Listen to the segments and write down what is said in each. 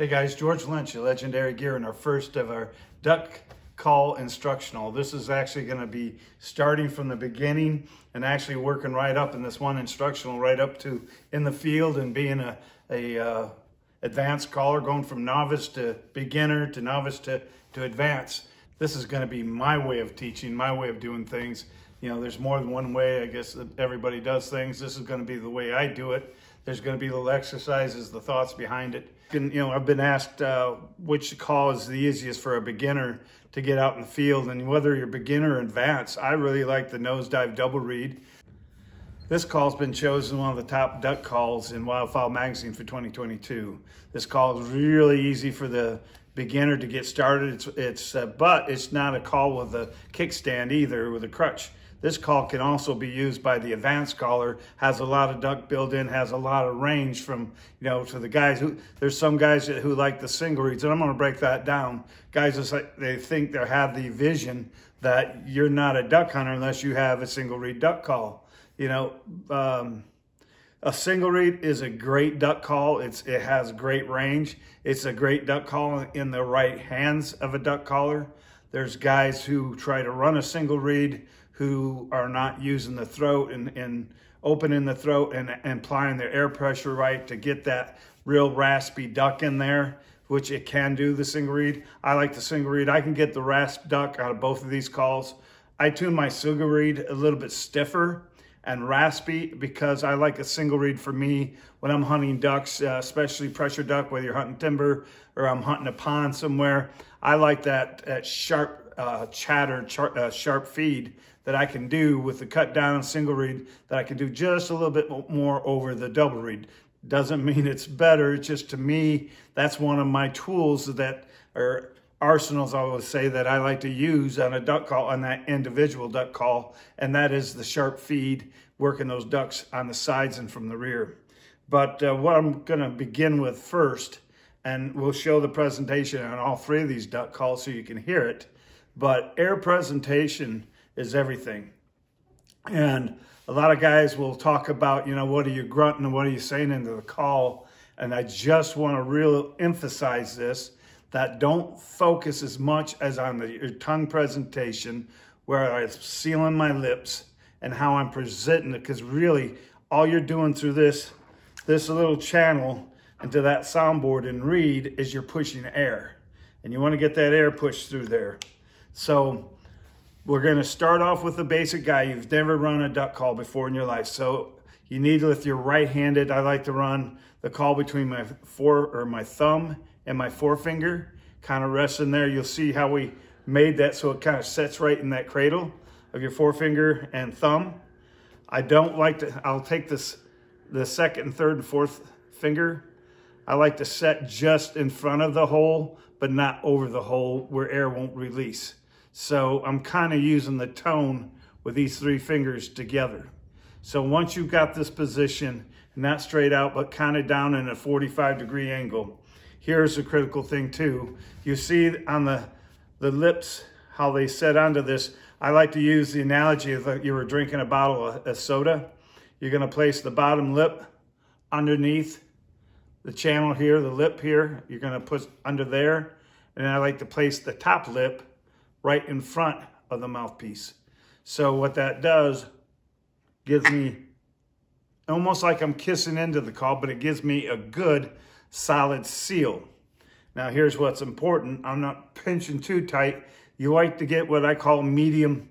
Hey guys, George Lynch, a Legendary Gear, and our first of our duck call instructional. This is actually going to be starting from the beginning and actually working right up in this one instructional right up to in the field and being a, a uh, advanced caller going from novice to beginner to novice to, to advanced. This is going to be my way of teaching, my way of doing things. You know, there's more than one way, I guess, everybody does things. This is going to be the way I do it. There's going to be little exercises, the thoughts behind it. And, you know, I've been asked uh, which call is the easiest for a beginner to get out in the field. And whether you're beginner or advanced, I really like the nosedive double reed. This call's been chosen one of the top duck calls in Wildfowl Magazine for 2022. This call is really easy for the beginner to get started. It's, it's uh, but it's not a call with a kickstand either, with a crutch. This call can also be used by the advanced caller, has a lot of duck built in, has a lot of range from, you know, to the guys who, there's some guys who like the single reeds, and I'm gonna break that down. Guys, like, they think they have the vision that you're not a duck hunter unless you have a single reed duck call. You know, um, a single reed is a great duck call. It's It has great range. It's a great duck call in the right hands of a duck caller. There's guys who try to run a single reed who are not using the throat and, and opening the throat and, applying their air pressure right to get that real raspy duck in there, which it can do, the single reed. I like the single reed. I can get the rasp duck out of both of these calls. I tune my single reed a little bit stiffer and raspy because I like a single reed for me when I'm hunting ducks, uh, especially pressure duck, whether you're hunting timber or I'm hunting a pond somewhere. I like that, that sharp uh, chatter, char uh, sharp feed that I can do with the cut down single reed that I can do just a little bit more over the double reed. Doesn't mean it's better. It's just to me, that's one of my tools that are arsenals, I would say, that I like to use on a duck call, on that individual duck call, and that is the sharp feed, working those ducks on the sides and from the rear. But uh, what I'm going to begin with first, and we'll show the presentation on all three of these duck calls so you can hear it, but air presentation is everything. And a lot of guys will talk about, you know, what are you grunting and what are you saying into the call? And I just want to really emphasize this, that don't focus as much as on the, your tongue presentation, where I'm sealing my lips and how I'm presenting it, because really all you're doing through this, this little channel into that soundboard and reed is you're pushing air. And you want to get that air pushed through there. So we're going to start off with the basic guy. You've never run a duck call before in your life. So you need with your right-handed, I like to run the call between my fore or my thumb and my forefinger, kind of rest in there. You'll see how we made that so it kind of sets right in that cradle of your forefinger and thumb. I don't like to, I'll take this, the second and third and fourth finger. I like to set just in front of the hole, but not over the hole where air won't release. So I'm kind of using the tone with these three fingers together. So once you've got this position, not straight out, but kind of down in a 45 degree angle, here's the critical thing too. You see on the, the lips, how they set onto this, I like to use the analogy of like you were drinking a bottle of, of soda. You're gonna place the bottom lip underneath the channel here, the lip here, you're gonna put under there. And I like to place the top lip right in front of the mouthpiece. So what that does gives me almost like I'm kissing into the call, but it gives me a good solid seal. Now here's what's important. I'm not pinching too tight. You like to get what I call medium,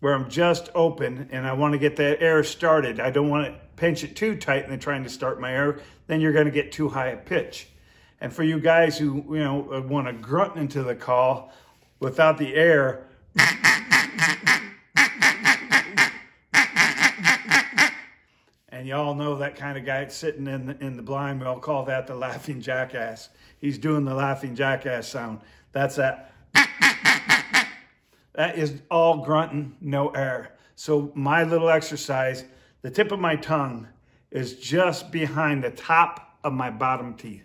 where I'm just open and I want to get that air started. I don't want to pinch it too tight and then trying to start my air. Then you're going to get too high a pitch. And for you guys who, you know, want to grunt into the call, without the air. and y'all know that kind of guy sitting in the, in the blind. We all call that the laughing jackass. He's doing the laughing jackass sound. That's that. That is all grunting, no air. So my little exercise, the tip of my tongue is just behind the top of my bottom teeth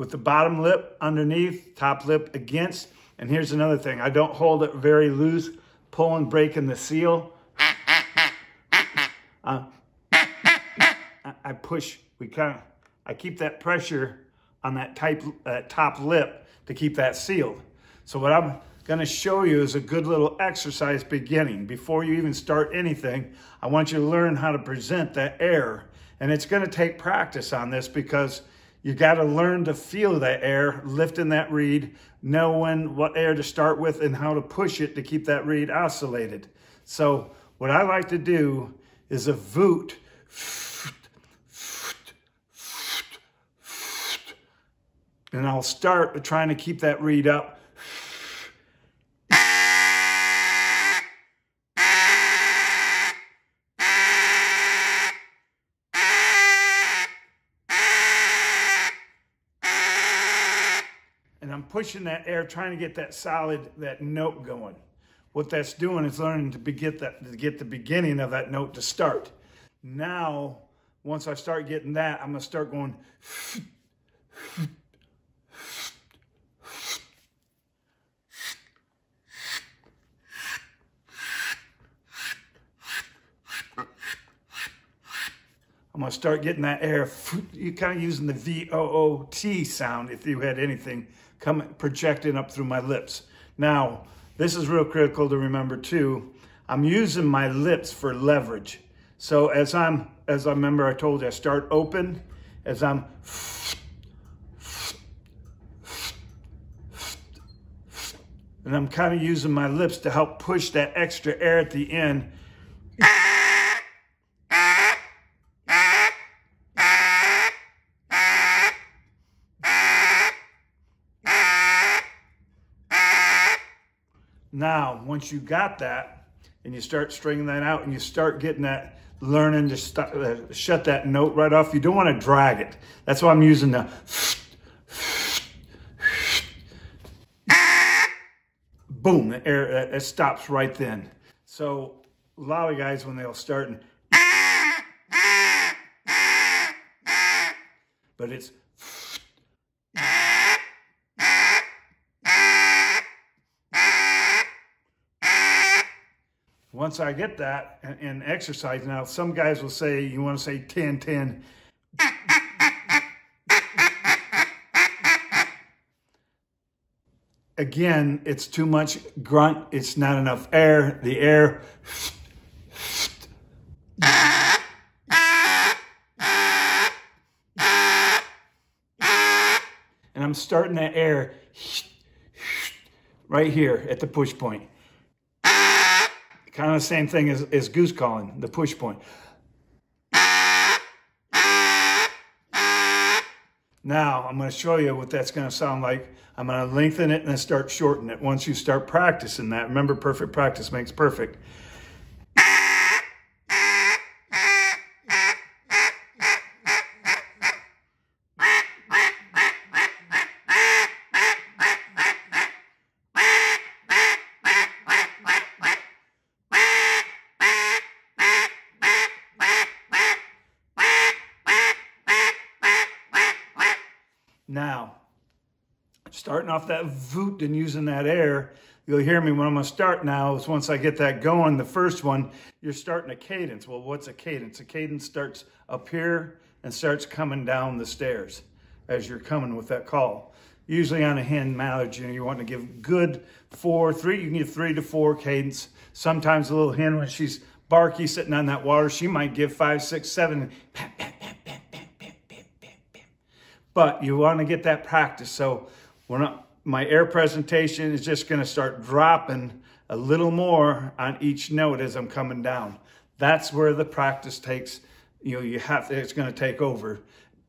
with the bottom lip underneath, top lip against. And here's another thing. I don't hold it very loose, pulling, breaking the seal. Uh, I push, we kind of I keep that pressure on that type, uh, top lip to keep that sealed. So what I'm gonna show you is a good little exercise beginning. Before you even start anything, I want you to learn how to present that air. And it's gonna take practice on this because you gotta learn to feel that air, lifting that reed, knowing what air to start with and how to push it to keep that reed oscillated. So what I like to do is a voot, and I'll start trying to keep that reed up and I'm pushing that air, trying to get that solid, that note going. What that's doing is learning to get that to get the beginning of that note to start. Now, once I start getting that, I'm gonna start going. Start getting that air. You're kind of using the V-O-O-T sound if you had anything coming projecting up through my lips. Now, this is real critical to remember too. I'm using my lips for leverage. So as I'm, as I remember I told you, I start open, as I'm and I'm kind of using my lips to help push that extra air at the end Now, once you got that, and you start stringing that out, and you start getting that, learning to uh, shut that note right off, you don't want to drag it. That's why I'm using the boom, the air, it stops right then. So a lot of guys, when they'll start and but it's once I get that and, exercise, now some guys will say, you want to say 10, 10. Again, it's too much grunt. It's not enough air. The air. And I'm starting that air right here at the push point. Kind of the same thing as, as goose calling, the push point. Now, I'm going to show you what that's going to sound like. I'm going to lengthen it and then start shortening it once you start practicing that. Remember, perfect practice makes perfect. Voot and using that air, you'll hear me when I'm gonna start now is once I get that going, the first one, you're starting a cadence. Well, what's a cadence? A cadence starts up here and starts coming down the stairs as you're coming with that call. Usually on a hen mallard, you know, you want to give good four, three, you can give three to four cadence. Sometimes a little hen, when she's barky sitting on that water, she might give five, six, seven, but you want to get that practice. So we're I, my air presentation is just going to start dropping a little more on each note as I'm coming down. That's where the practice takes, you know, you have it's going to take over.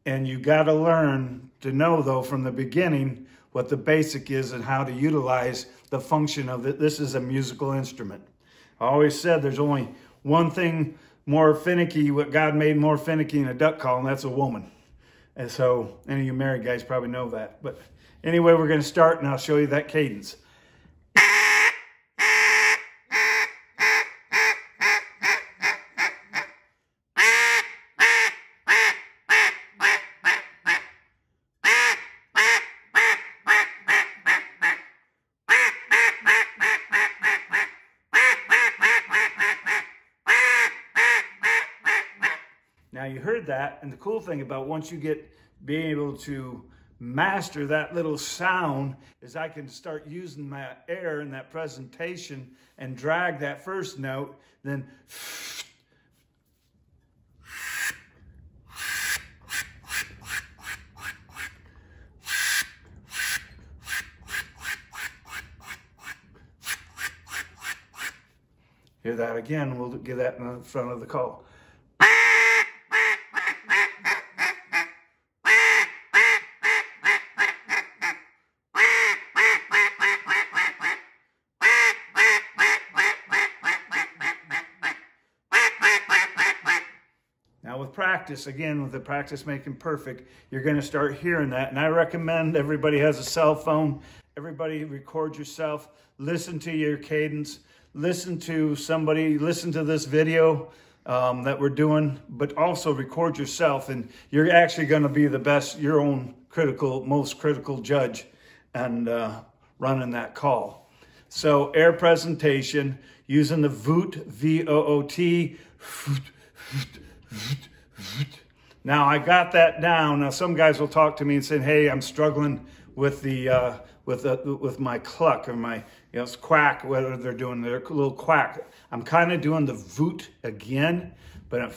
And you got to learn to know though from the beginning what the basic is and how to utilize the function of it. This is a musical instrument. I always said there's only one thing more finicky, what God made more finicky than a duck call, and that's a woman. And so any of you married guys probably know that. But anyway, we're going to start and I'll show you that cadence. Now you heard that, and the cool thing about once you get being able to master that little sound is I can start using my air in that presentation and drag that first note, then Hear that again, we'll get that in the front of the call. Practice, again, with the practice making perfect, you're gonna start hearing that. And I recommend everybody has a cell phone, everybody record yourself, listen to your cadence, listen to somebody, listen to this video um, that we're doing, but also record yourself and you're actually gonna be the best, your own critical, most critical judge and uh, running that call. So air presentation using the VOOT, V-O-O-T, now I got that down. Now some guys will talk to me and say, "Hey, I'm struggling with the uh, with the, with my cluck or my you know quack, whether they're doing their little quack." I'm kind of doing the voot again, but I'm,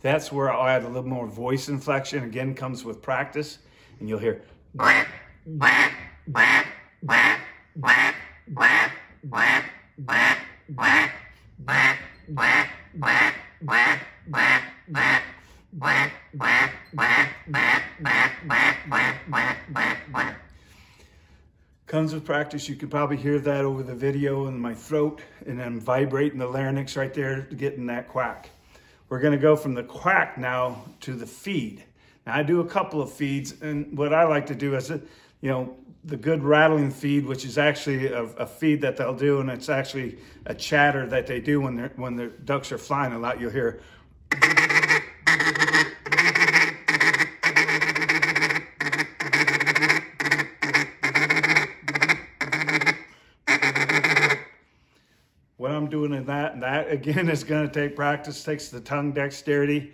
that's where I'll add a little more voice inflection. Again, comes with practice, and you'll hear. Comes with practice. You could probably hear that over the video in my throat and I'm vibrating the larynx right there to get in that quack. We're gonna go from the quack now to the feed. Now I do a couple of feeds and what I like to do is, uh, you know, the good rattling feed, which is actually a, a, feed that they'll do, and it's actually a chatter that they do when they're when their ducks are flying a lot. You'll hear. What I'm doing in that, and that again is going to take practice, takes the tongue dexterity.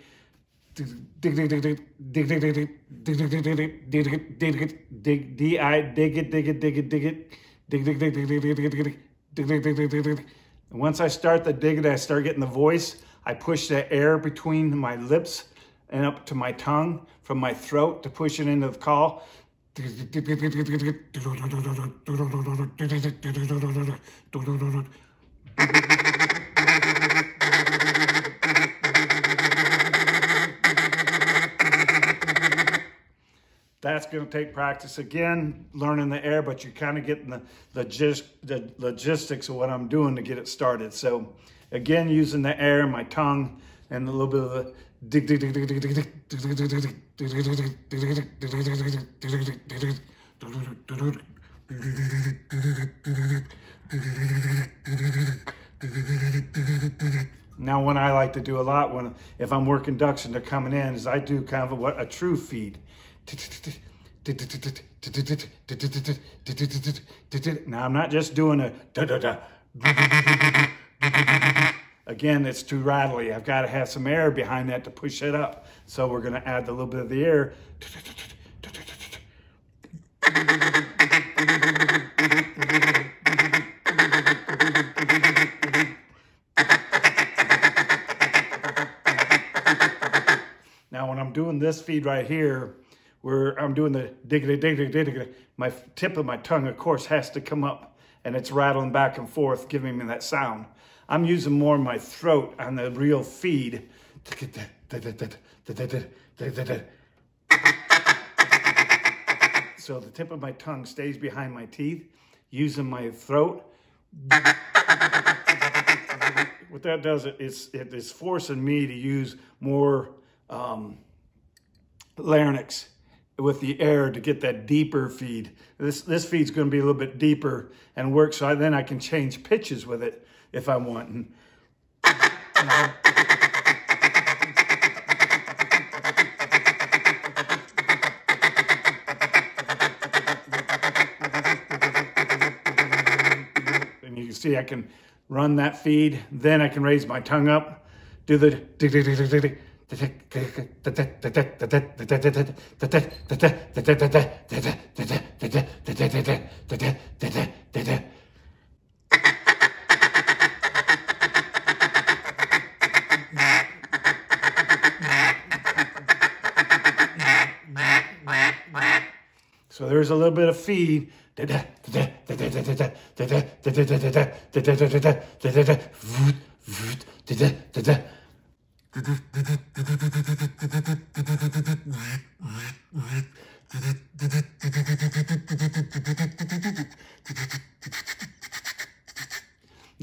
Dig, dig, dig, dig, dig, dig, dig, dig, dig, dig, dig, dig, dig, dig, D I dig it, dig it, dig it, dig it, dig, dig, dig, dig, dig, dig, dig, dig, dig, dig, dig, dig, dig, dig. And once I start the dig it, I start getting the voice. I push the air between my lips and up to my tongue from my throat to push it into the call. That's going to take practice again, learning the air, but you're kind of getting the, the, the logistics of what I'm doing to get it started. So again, using the air, my tongue, and a little bit of the dig, dig, dig, dig, dig, dig, dig, now, what I like to do a lot when if I'm working ducks and they're coming in is I do kind of a, what a true feed. Now I'm not just doing a da da da. Again, it's too rattly. I've got to have some air behind that to push it up. So we're going to add a little bit of the air. This feed right here, where I'm doing the diggity, diggity, diggity, my tip of my tongue, of course, has to come up and it's rattling back and forth, giving me that sound. I'm using more my throat on the real feed. So the tip of my tongue stays behind my teeth, using my throat. What that does is it is forcing me to use more um, larynx with the air to get that deeper feed. This, this feed's gonna be a little bit deeper and work, so I, then I can change pitches with it if I want. And, and you can see I can run that feed, then I can raise my tongue up, do the So there's a little bit of feed. Now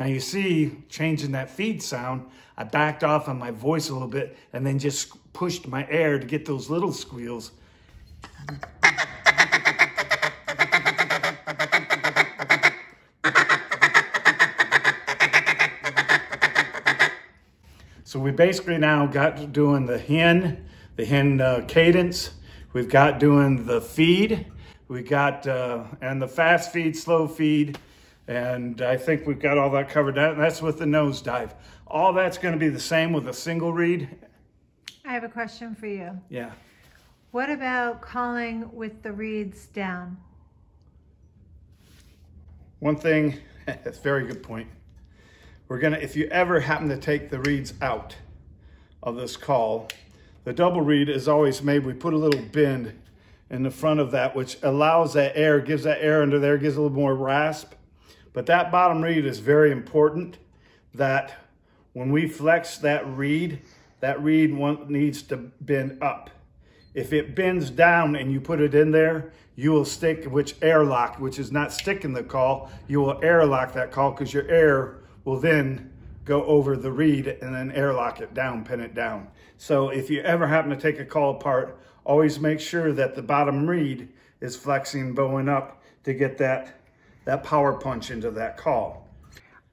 you see, changing that feed sound, I backed off on my voice a little bit and then just pushed my air to get those little squeals. So we basically now got doing the hen, the hen uh, cadence. We've got doing the feed. We got, uh, and the fast feed, slow feed. And I think we've got all that covered. That, that's with the nosedive. All that's gonna be the same with a single reed. I have a question for you. Yeah. What about calling with the reeds down? One thing, that's a very good point. We're gonna, if you ever happen to take the reeds out of this call, the double reed is always made, we put a little bend in the front of that, which allows that air, gives that air under there, gives a little more rasp. But that bottom reed is very important that when we flex that reed, that reed one needs to bend up. If it bends down and you put it in there, you will stick, which airlock, which is not sticking the call, you will airlock that call because your air will then go over the reed and then airlock it down, pin it down. So if you ever happen to take a call apart, always make sure that the bottom reed is flexing, bowing up to get that, that power punch into that call.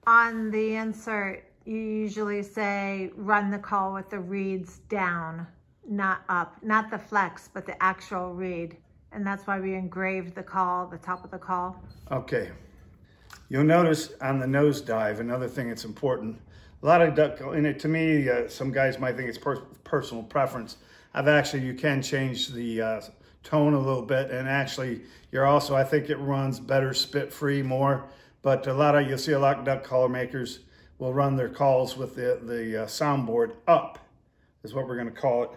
On the insert, you usually say run the call with the reeds down, not up, not the flex, but the actual reed. And that's why we engraved the call, the top of the call. Okay, You'll notice on the nosedive, another thing that's important, a lot of duck, in it to me, uh, some guys might think it's per personal preference. I've actually, you can change the uh, tone a little bit and actually you're also, I think it runs better spit free more, but a lot of, you'll see a lot of duck collar makers will run their calls with the, the uh, soundboard up is what we're gonna call it.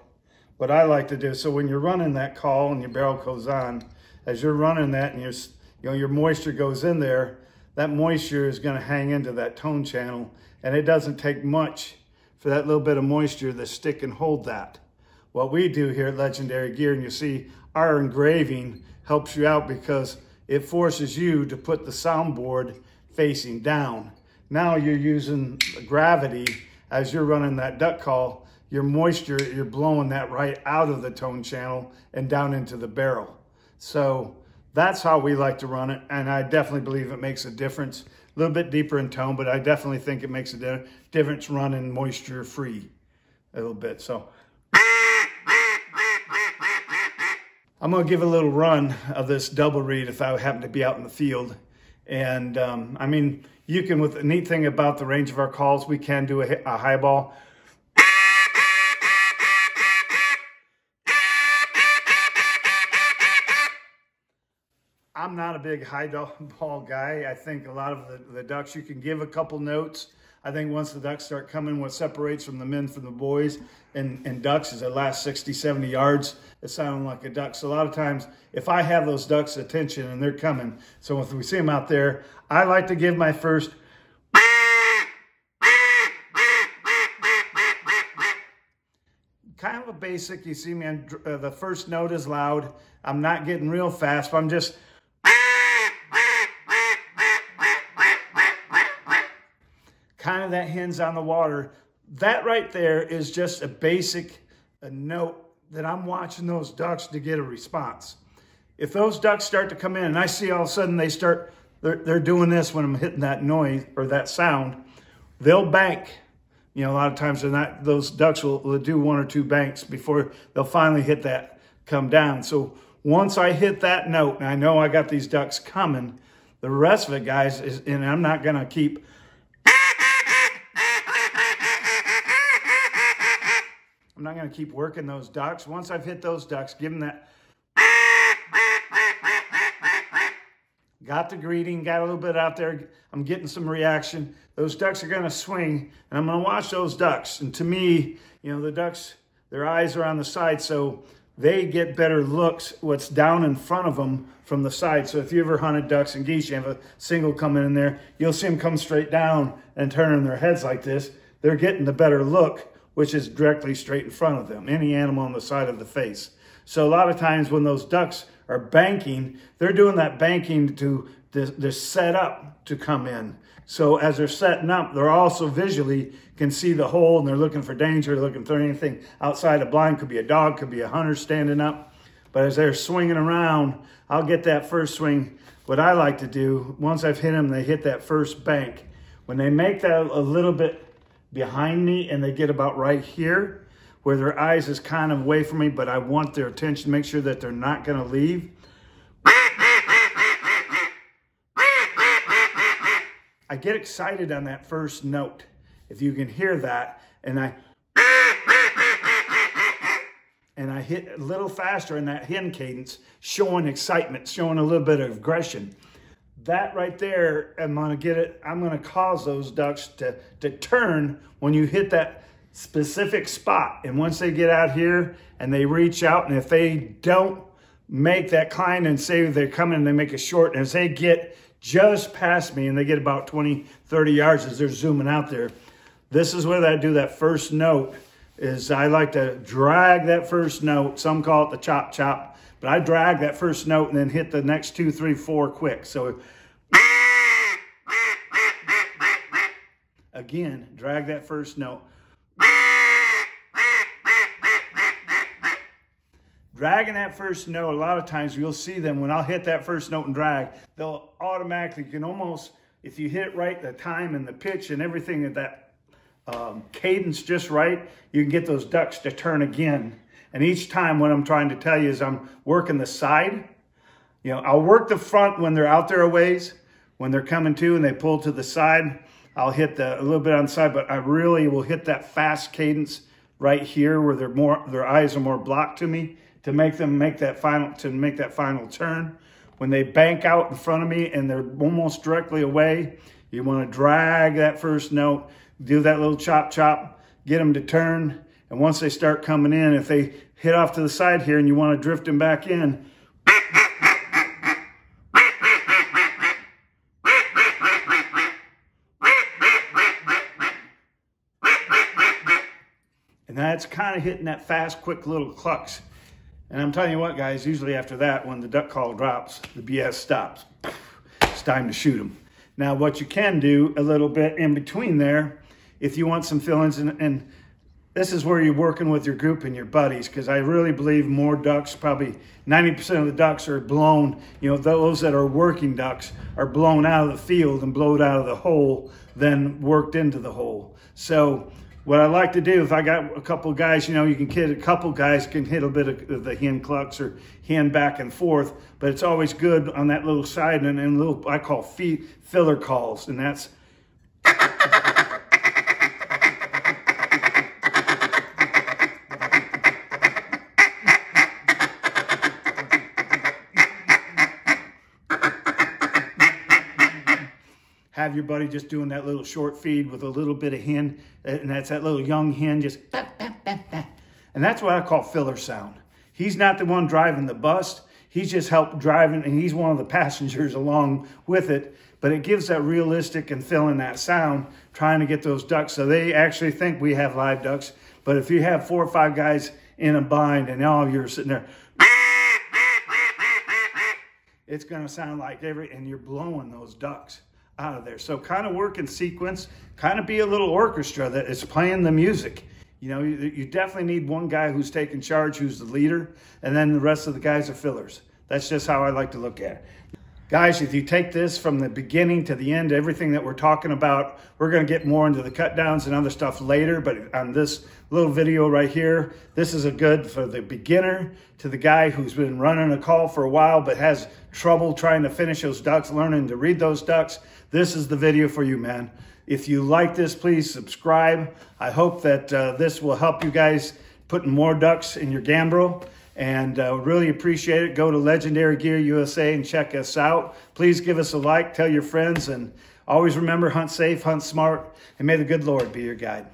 What I like to do, so when you're running that call and your barrel goes on, as you're running that and your, you know, your moisture goes in there, that moisture is gonna hang into that tone channel and it doesn't take much for that little bit of moisture to stick and hold that. What we do here at Legendary Gear, and you see our engraving helps you out because it forces you to put the soundboard facing down. Now you're using gravity as you're running that duck call, your moisture, you're blowing that right out of the tone channel and down into the barrel. So that's how we like to run it, and I definitely believe it makes a difference. A little bit deeper in tone, but I definitely think it makes a difference running moisture free a little bit. So I'm gonna give a little run of this double reed if I happen to be out in the field. And um, I mean, you can, with the neat thing about the range of our calls, we can do a, a high ball. I'm not a big high ball guy. I think a lot of the, the ducks, you can give a couple notes. I think once the ducks start coming, what separates from the men from the boys and, and ducks is the last 60, 70 yards. It sounding like a duck. So a lot of times, if I have those ducks' attention and they're coming, so if we see them out there, I like to give my first kind of a basic. You see me, uh, the first note is loud. I'm not getting real fast, but I'm just kind of that hens on the water. That right there is just a basic a note that I'm watching those ducks to get a response. If those ducks start to come in and I see all of a sudden they start, they're, they're doing this when I'm hitting that noise or that sound, they'll bank. You know, a lot of times they're not, those ducks will, will do one or two banks before they'll finally hit that come down. So once I hit that note and I know I got these ducks coming, the rest of it, guys, is, and I'm not going to keep I'm not gonna keep working those ducks. Once I've hit those ducks, give them that. Got the greeting, got a little bit out there. I'm getting some reaction. Those ducks are gonna swing and I'm gonna watch those ducks. And to me, you know, the ducks, their eyes are on the side, so they get better looks what's down in front of them from the side. So if you ever hunted ducks and geese, you have a single coming in there, you'll see them come straight down and turning their heads like this. They're getting the better look, which is directly straight in front of them, any animal on the side of the face. So a lot of times when those ducks are banking, they're doing that banking to, they're set up to come in. So as they're setting up, they're also visually can see the hole and they're looking for danger, looking for anything outside a blind. Could be a dog, could be a hunter standing up. But as they're swinging around, I'll get that first swing. What I like to do, once I've hit them, they hit that first bank. When they make that a little bit behind me and they get about right here, where their eyes is kind of away from me, but I want their attention, make sure that they're not gonna leave. I get excited on that first note. If you can hear that, and I and I hit a little faster in that hen cadence, showing excitement, showing a little bit of aggression. That right there, I'm gonna get it, I'm gonna cause those ducks to, to turn when you hit that specific spot. And once they get out here and they reach out, and if they don't make that climb and say they're coming they make a short, and as they get just past me and they get about 20, 30 yards as they're zooming out there. This is where I do that first note is I like to drag that first note. Some call it the chop chop, but I drag that first note and then hit the next two, three, four quick. So again, drag that first note. Dragging that first note, a lot of times you'll see them when I'll hit that first note and drag, they'll automatically, you can almost, if you hit right, the time and the pitch and everything of that um, cadence just right, you can get those ducks to turn again. And each time what I'm trying to tell you is I'm working the side. You know, I'll work the front when they're out there a ways. When they're coming to and they pull to the side, I'll hit the, a little bit on the side, but I really will hit that fast cadence right here where they're more, their eyes are more blocked to me to make them make that final to make that final turn. When they bank out in front of me and they're almost directly away, you want to drag that first note, do that little chop chop, get them to turn. And once they start coming in, if they hit off to the side here and you want to drift them back in, that's kind of hitting that fast, quick little clucks. And I'm telling you what, guys, usually after that, when the duck call drops, the BS stops. It's time to shoot them. Now, what you can do a little bit in between there, if you want some fillings, and, and this is where you're working with your group and your buddies, because I really believe more ducks, probably 90% of the ducks are blown, you know, those that are working ducks are blown out of the field and blown out of the hole than worked into the hole. So what I like to do, if I got a couple guys, you know, you can hit a couple guys can hit a bit of the hand clucks or hand back and forth, but it's always good on that little side and, and little, I call fee, filler calls, and that's have your buddy just doing that little short feed with a little bit of hen, uh, and that's that little young hen just, and that's what I call filler sound. He's not the one driving the bus. He's just helped driving, and he's one of the passengers along with it. But it gives that realistic and filling that sound, trying to get those ducks. So they actually think we have live ducks. But if you have four or five guys in a bind and all you're sitting there, it's going to sound like every, and you're blowing those ducks out of there. So kind of work in sequence, kind of be a little orchestra that is playing the music. You know, you, you definitely need one guy who's taking charge, who's the leader, and then the rest of the guys are fillers. That's just how I like to look at it. Guys, if you take this from the beginning to the end, everything that we're talking about, we're going to get more into the cut downs and other stuff later. But on this little video right here, this is a good for the beginner to the guy who's been running a call for a while but has trouble trying to finish those ducks, learning to read those ducks. This is the video for you, man. If you like this, please subscribe. I hope that uh, this will help you guys putting more ducks in your gambrel and uh, really appreciate it. Go to Legendary Gear USA and check us out. Please give us a like, tell your friends, and always remember hunt safe, hunt smart, and may the good Lord be your guide.